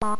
Bye.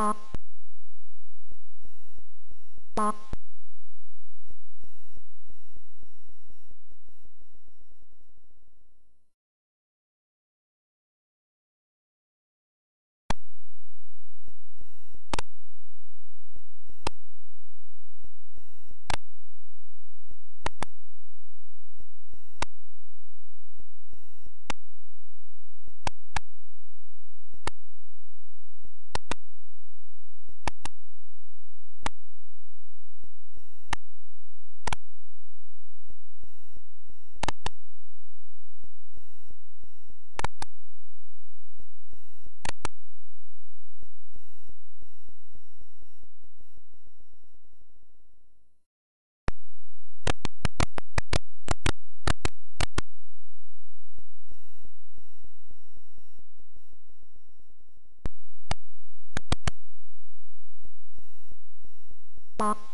Bye. Bye.